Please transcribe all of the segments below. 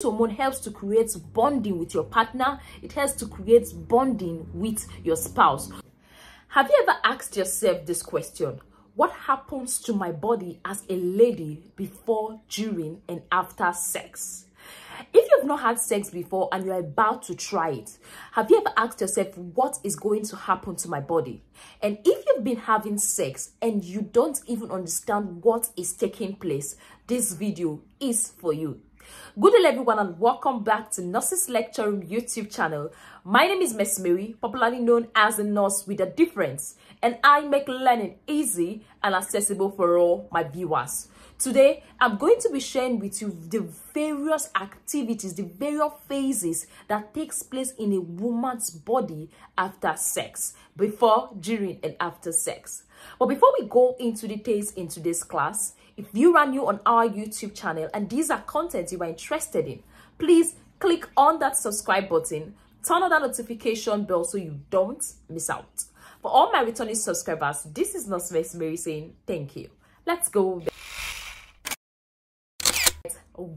hormone helps to create bonding with your partner it helps to create bonding with your spouse have you ever asked yourself this question what happens to my body as a lady before during and after sex if you've not had sex before and you're about to try it, have you ever asked yourself what is going to happen to my body? And if you've been having sex and you don't even understand what is taking place, this video is for you. Good day everyone and welcome back to Nurses Lecture Room YouTube channel. My name is Miss Mary, popularly known as a nurse with a difference, and I make learning easy and accessible for all my viewers. Today, I'm going to be sharing with you the various activities, the various phases that takes place in a woman's body after sex, before, during, and after sex. But before we go into details in today's class, if you are new on our YouTube channel and these are content you are interested in, please click on that subscribe button, turn on that notification bell so you don't miss out. For all my returning subscribers, this is Nurse Mary saying thank you. Let's go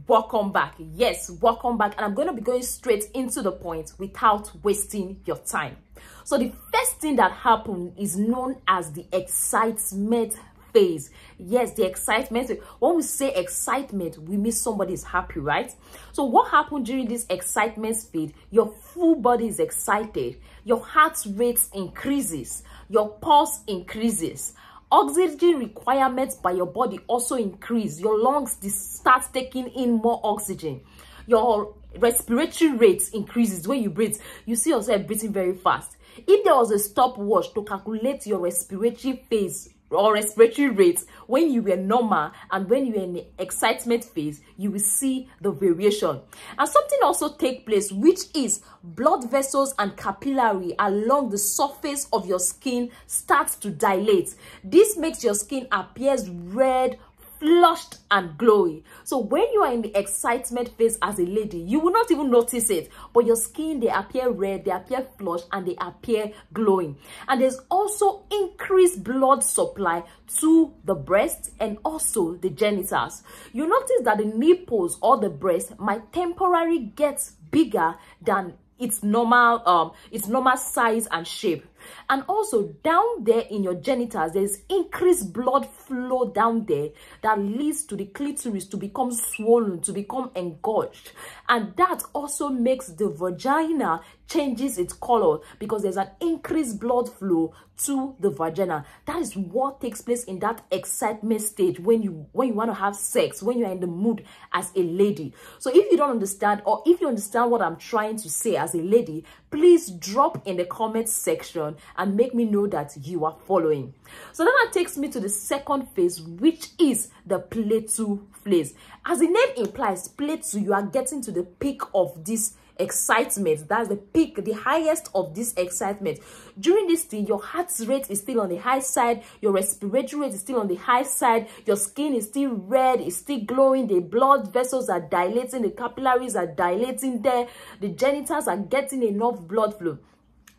welcome back yes welcome back and i'm going to be going straight into the point without wasting your time so the first thing that happened is known as the excitement phase yes the excitement. When we say excitement we mean somebody is happy right? So what happened during this excitement phase your full body is excited. Your heart rate increases. Your pulse increases. Oxygen requirements by your body also increase. Your lungs start taking in more oxygen. Your respiratory rate increases when you breathe. You see yourself breathing very fast. If there was a stopwatch to calculate your respiratory phase or respiratory rate when you were normal and when you were in the excitement phase you will see the variation. And something also take place which is blood vessels and capillary along the surface of your skin starts to dilate. This makes your skin appears red flushed and glowy. So when you are in the excitement phase as a lady you will not even notice it. But your skin they appear red they appear flushed and they appear glowing. And there's also increased blood supply to the breast and also the genitals. You notice that the nipples or the breast might temporarily get bigger than its normal um its normal size and shape and also down there in your genitals there's increased blood flow down there that leads to the clitoris to become swollen to become engorged. And that also makes the vagina changes its color because there's an increased blood flow to the vagina. That is what takes place in that excitement stage when you when you want to have sex when you're in the mood as a lady. So if you don't understand or if you understand what i'm trying to say as a lady please drop in the comment section and make me know that you are following. So then that takes me to the second phase which is the plateau phase. As the name implies plateau you are getting to the peak of this excitement. That's the peak the highest of this excitement. During this thing your heart rate is still on the high side. Your respiratory rate is still on the high side. Your skin is still red. It's still glowing. The blood vessels are dilating. The capillaries are dilating there. The genitals are getting enough blood flow.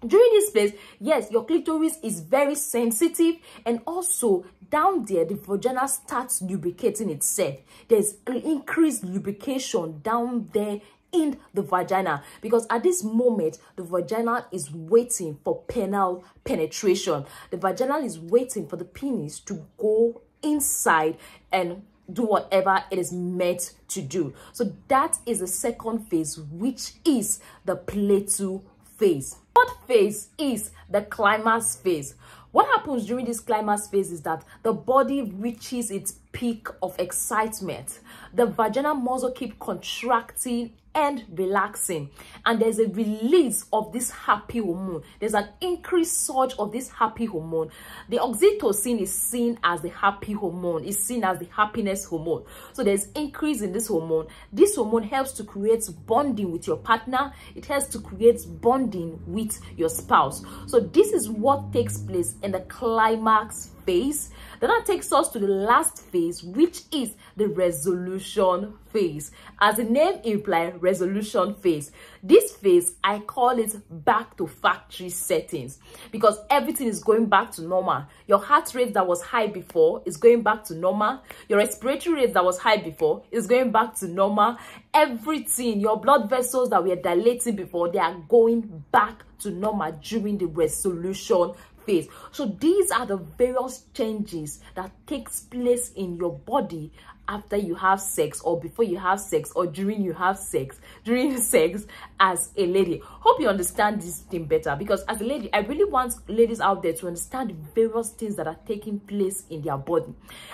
During this phase yes your clitoris is very sensitive. And also down there the vagina starts lubricating itself. There's increased lubrication down there in the vagina. Because at this moment the vagina is waiting for penile penetration. The vagina is waiting for the penis to go inside and do whatever it is meant to do. So that is the second phase which is the plateau phase. Third phase is the climax phase. What happens during this climax phase is that the body reaches its peak of excitement. The vaginal muscle keep contracting and relaxing. And there's a release of this happy hormone. There's an increased surge of this happy hormone. The oxytocin is seen as the happy hormone. Is seen as the happiness hormone. So there's increase in this hormone. This hormone helps to create bonding with your partner. It helps to create bonding with your spouse. So this is what takes place in the climax phase. Then that takes us to the last phase, which is the resolution phase. As the name implies, resolution phase. This phase, I call it back to factory settings because everything is going back to normal. Your heart rate that was high before is going back to normal. Your respiratory rate that was high before is going back to normal. Everything, your blood vessels that were dilating before, they are going back to normal during the resolution phase so these are the various changes that takes place in your body after you have sex or before you have sex or during you have sex during sex as a lady. Hope you understand this thing better because as a lady i really want ladies out there to understand various things that are taking place in their body.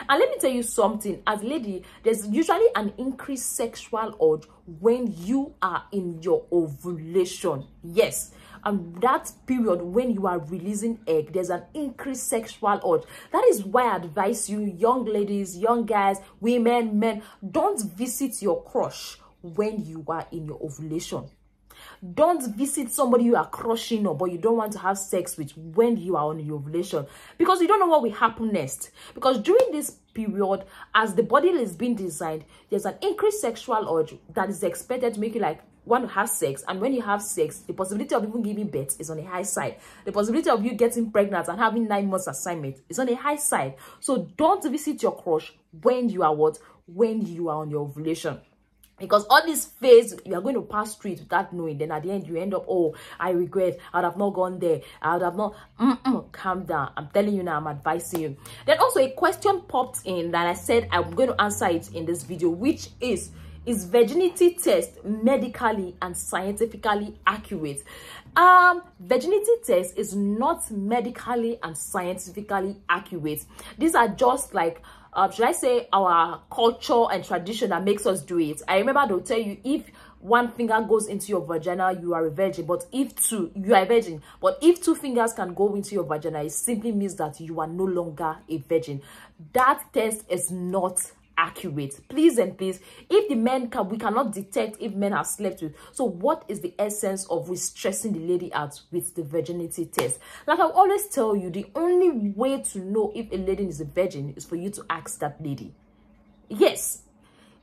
And let me tell you something. As a lady there's usually an increased sexual urge when you are in your ovulation. Yes and that period when you are releasing egg there's an increased sexual urge. That is why i advise you young ladies young guys women men don't visit your crush when you are in your ovulation. Don't visit somebody you are crushing on but you don't want to have sex with when you are on your ovulation. Because you don't know what will happen next. Because during this period as the body is being designed there's an increased sexual urge that is expected to make you like want to have sex and when you have sex the possibility of even giving birth is on a high side. The possibility of you getting pregnant and having nine months assignment is on a high side. So don't visit your crush when you are what? When you are on your ovulation. Because all this phase you are going to pass through it without knowing. Then at the end you end up oh i regret. I would have not gone there. I would have not mm -mm, calm down. I'm telling you now i'm advising you. Then also a question popped in that i said i'm going to answer it in this video which is is virginity test medically and scientifically accurate. Um virginity test is not medically and scientifically accurate. These are just like uh, should i say our culture and tradition that makes us do it? I remember they'll tell you if one finger goes into your vagina you are a virgin. But if two you are a virgin. But if two fingers can go into your vagina it simply means that you are no longer a virgin. That test is not accurate. Please and please if the men can we cannot detect if men have slept with. So what is the essence of we stressing the lady out with the virginity test? Like i always tell you the only way to know if a lady is a virgin is for you to ask that lady. Yes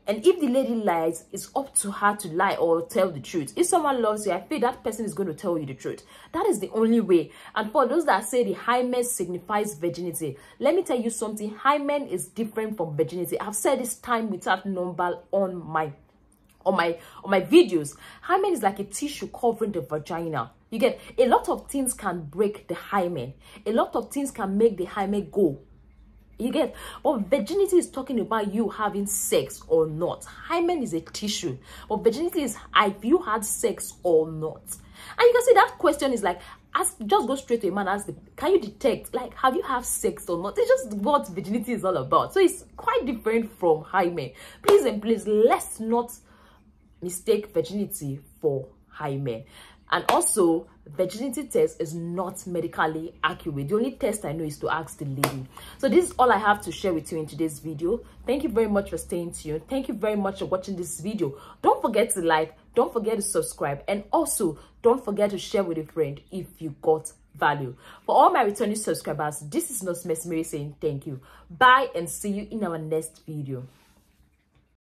and if the lady lies, it's up to her to lie or tell the truth. If someone loves you, I feel that person is going to tell you the truth. That is the only way. And for those that say the hymen signifies virginity, let me tell you something. Hymen is different from virginity. I've said this time without number on my on my on my videos. Hymen is like a tissue covering the vagina. You get a lot of things can break the hymen. A lot of things can make the hymen go you get but virginity is talking about you having sex or not. Hymen is a tissue but virginity is have you had sex or not? And you can see that question is like ask just go straight to a man ask can you detect like have you have sex or not? It's just what virginity is all about. So it's quite different from hymen. Please and please let's not mistake virginity for hymen and also virginity test is not medically accurate. The only test i know is to ask the lady. So this is all i have to share with you in today's video. Thank you very much for staying tuned. Thank you very much for watching this video. Don't forget to like don't forget to subscribe and also don't forget to share with a friend if you got value. For all my returning subscribers this is Nurse Mary saying thank you. Bye and see you in our next video